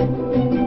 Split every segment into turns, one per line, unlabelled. Thank you.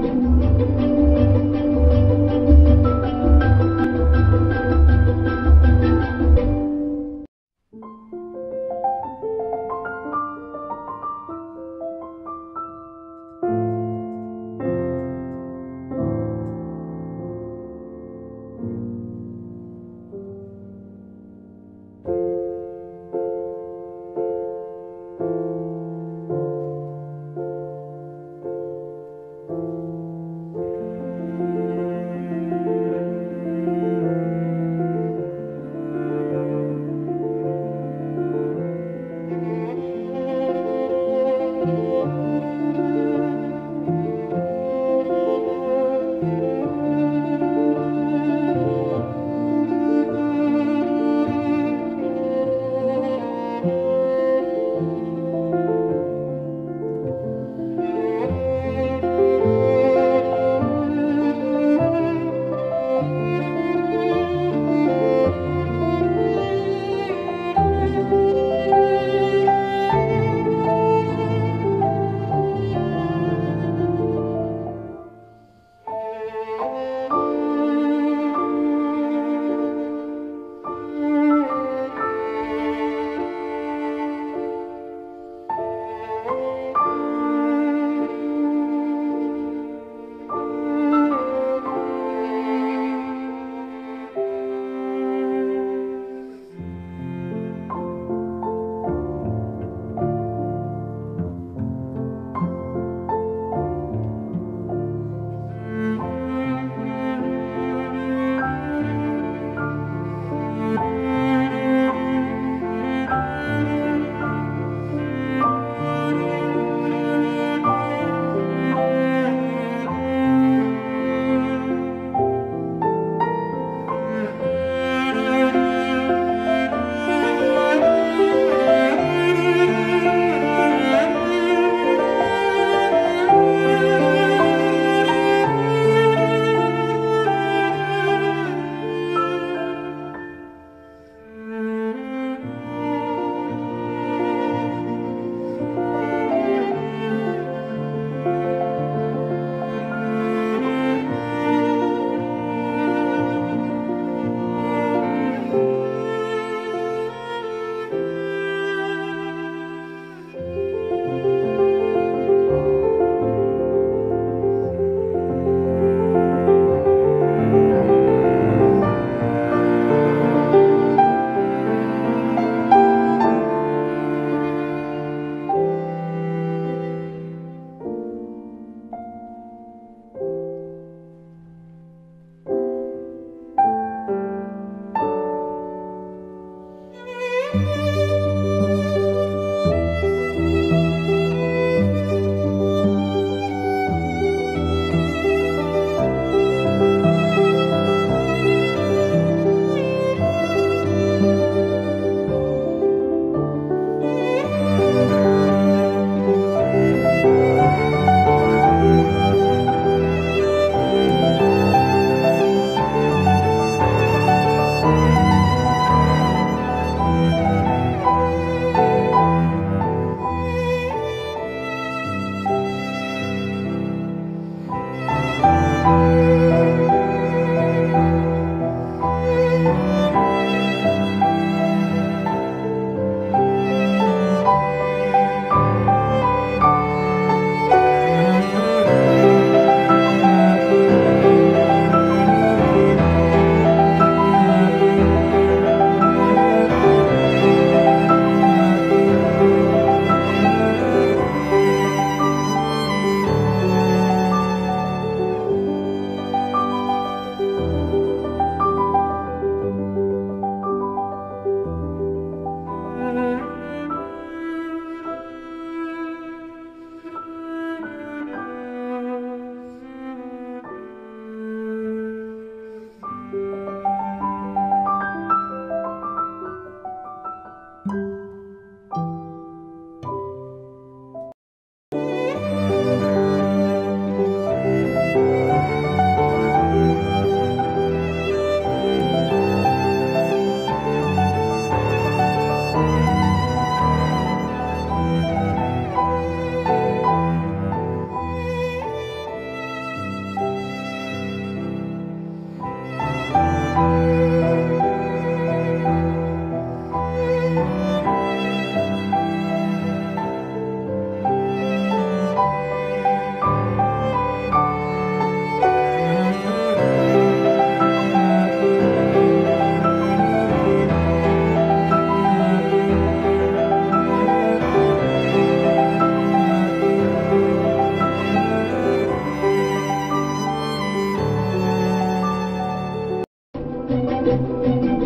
Música